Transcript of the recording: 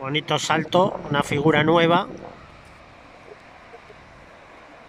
Bonito salto, una figura nueva.